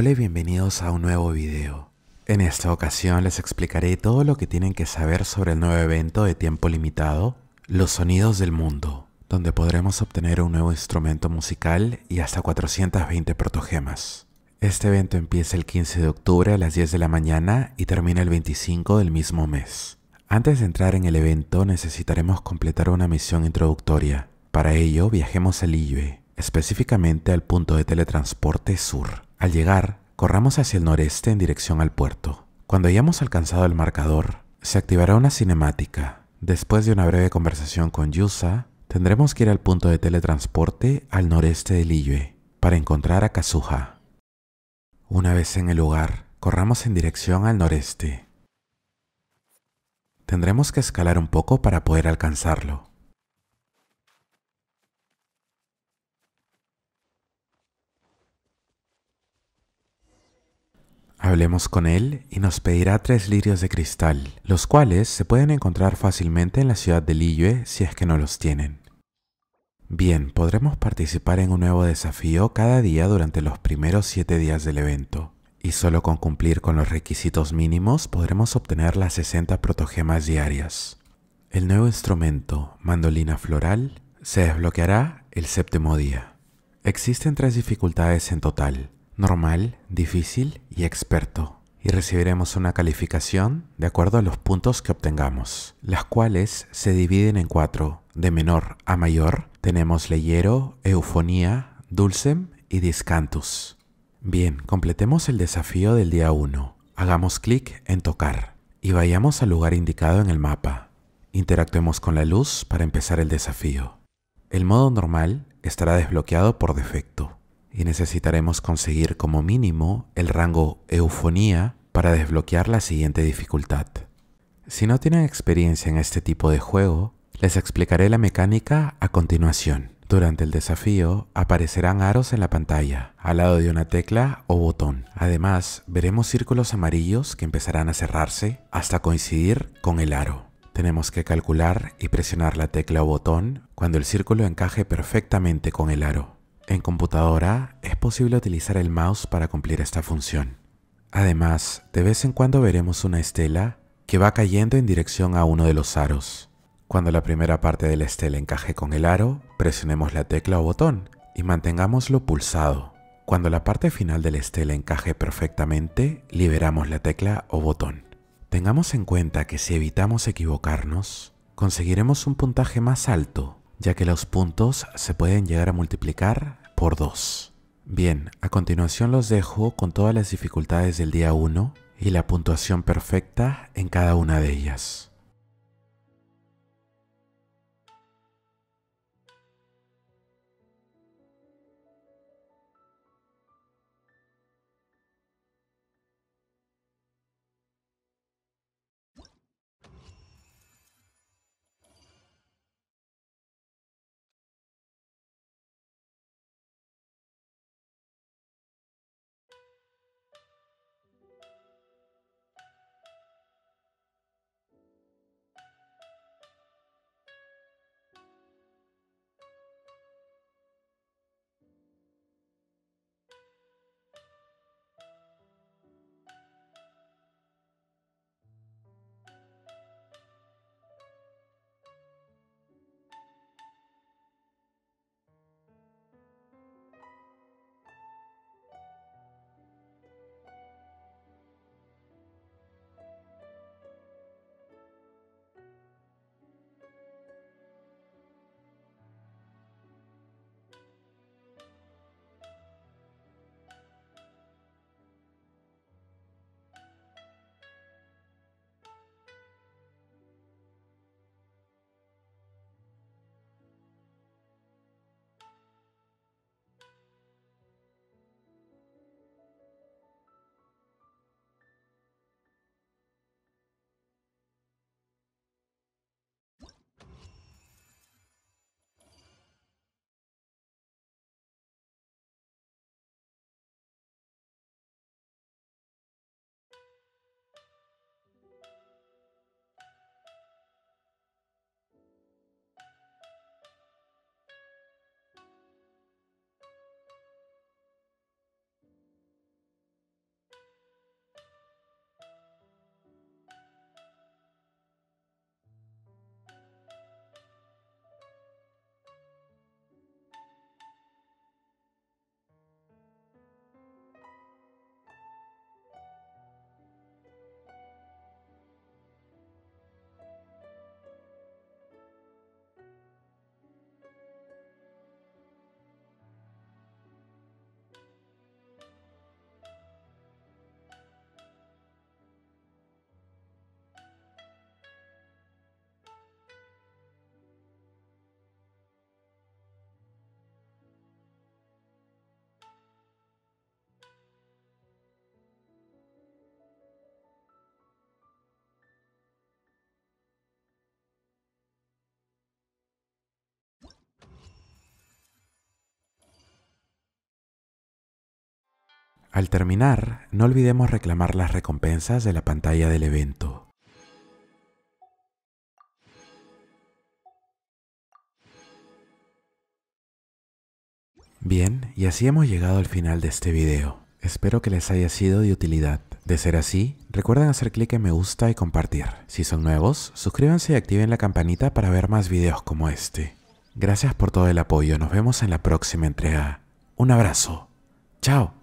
Hola y bienvenidos a un nuevo video. En esta ocasión les explicaré todo lo que tienen que saber sobre el nuevo evento de tiempo limitado, Los Sonidos del Mundo, donde podremos obtener un nuevo instrumento musical y hasta 420 protogemas. Este evento empieza el 15 de octubre a las 10 de la mañana y termina el 25 del mismo mes. Antes de entrar en el evento necesitaremos completar una misión introductoria. Para ello viajemos a Liyue, específicamente al punto de teletransporte sur. Al llegar, corramos hacia el noreste en dirección al puerto. Cuando hayamos alcanzado el marcador, se activará una cinemática. Después de una breve conversación con Yusa, tendremos que ir al punto de teletransporte al noreste de Liyue para encontrar a Kazuha. Una vez en el lugar, corramos en dirección al noreste. Tendremos que escalar un poco para poder alcanzarlo. Hablemos con él y nos pedirá tres lirios de cristal, los cuales se pueden encontrar fácilmente en la ciudad de Liyue si es que no los tienen. Bien, podremos participar en un nuevo desafío cada día durante los primeros 7 días del evento, y solo con cumplir con los requisitos mínimos podremos obtener las 60 protogemas diarias. El nuevo instrumento, mandolina floral, se desbloqueará el séptimo día. Existen tres dificultades en total, normal, difícil y experto. Y recibiremos una calificación de acuerdo a los puntos que obtengamos, las cuales se dividen en cuatro. De menor a mayor tenemos leyero, eufonía, dulcem y discantus. Bien, completemos el desafío del día 1. Hagamos clic en tocar y vayamos al lugar indicado en el mapa. Interactuemos con la luz para empezar el desafío. El modo normal estará desbloqueado por defecto y necesitaremos conseguir como mínimo el rango Eufonía para desbloquear la siguiente dificultad. Si no tienen experiencia en este tipo de juego, les explicaré la mecánica a continuación. Durante el desafío aparecerán aros en la pantalla, al lado de una tecla o botón. Además, veremos círculos amarillos que empezarán a cerrarse hasta coincidir con el aro. Tenemos que calcular y presionar la tecla o botón cuando el círculo encaje perfectamente con el aro. En computadora es posible utilizar el mouse para cumplir esta función. Además, de vez en cuando veremos una estela que va cayendo en dirección a uno de los aros. Cuando la primera parte de la estela encaje con el aro, presionemos la tecla o botón y mantengámoslo pulsado. Cuando la parte final de la estela encaje perfectamente, liberamos la tecla o botón. Tengamos en cuenta que si evitamos equivocarnos, conseguiremos un puntaje más alto ya que los puntos se pueden llegar a multiplicar por 2. Bien, a continuación los dejo con todas las dificultades del día 1 y la puntuación perfecta en cada una de ellas. Al terminar, no olvidemos reclamar las recompensas de la pantalla del evento. Bien, y así hemos llegado al final de este video. Espero que les haya sido de utilidad. De ser así, recuerden hacer clic en me gusta y compartir. Si son nuevos, suscríbanse y activen la campanita para ver más videos como este. Gracias por todo el apoyo, nos vemos en la próxima entrega. Un abrazo. Chao.